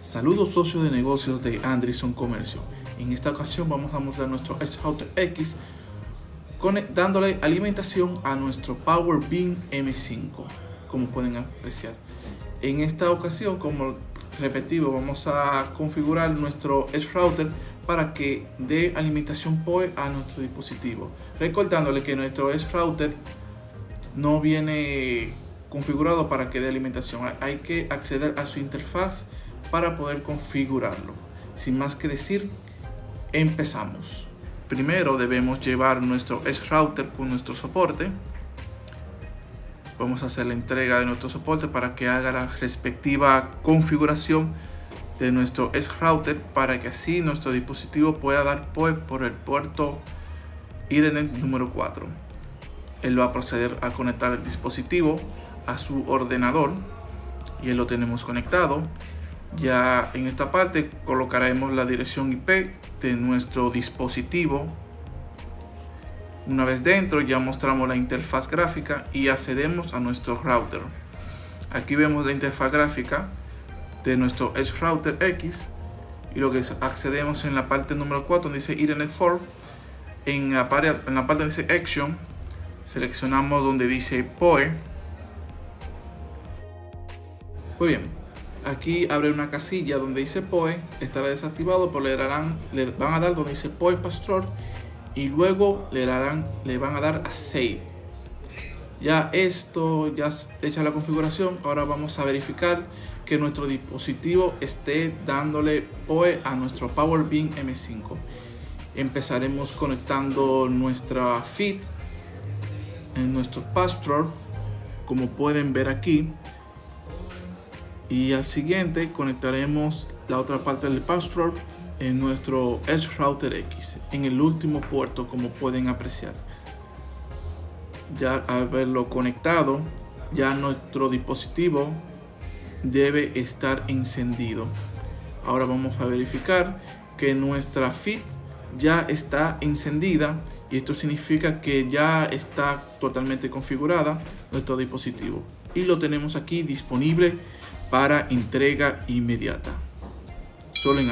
Saludos socios de negocios de Andreessen Comercio. En esta ocasión vamos a mostrar nuestro S-Router X dándole alimentación a nuestro Power Beam M5, como pueden apreciar. En esta ocasión, como repetido, vamos a configurar nuestro S-Router para que dé alimentación PoE a nuestro dispositivo. Recordándole que nuestro S-Router no viene configurado para que dé alimentación. Hay que acceder a su interfaz para poder configurarlo. Sin más que decir, empezamos. Primero debemos llevar nuestro S-Router con nuestro soporte. Vamos a hacer la entrega de nuestro soporte para que haga la respectiva configuración de nuestro S-Router para que así nuestro dispositivo pueda dar PoE por el puerto Ethernet número 4. Él va a proceder a conectar el dispositivo a su ordenador y él lo tenemos conectado. Ya en esta parte colocaremos la dirección IP de nuestro dispositivo. Una vez dentro ya mostramos la interfaz gráfica y accedemos a nuestro router. Aquí vemos la interfaz gráfica de nuestro Edge Router X y lo que accedemos en la parte número 4 donde dice Ethernet 4 en la, parte, en la parte donde dice Action seleccionamos donde dice PoE muy bien, aquí abre una casilla donde dice POE, estará desactivado, pero le, darán, le van a dar donde dice POE Pastor y luego le, darán, le van a dar a Save. Ya esto, ya hecha la configuración, ahora vamos a verificar que nuestro dispositivo esté dándole POE a nuestro Power Beam M5. Empezaremos conectando nuestra feed en nuestro Pastor, como pueden ver aquí y al siguiente conectaremos la otra parte del pastor en nuestro Edge Router X en el último puerto como pueden apreciar. Ya haberlo conectado ya nuestro dispositivo debe estar encendido. Ahora vamos a verificar que nuestra feed ya está encendida y esto significa que ya está totalmente configurada nuestro dispositivo. Y lo tenemos aquí disponible para entrega inmediata. Solo en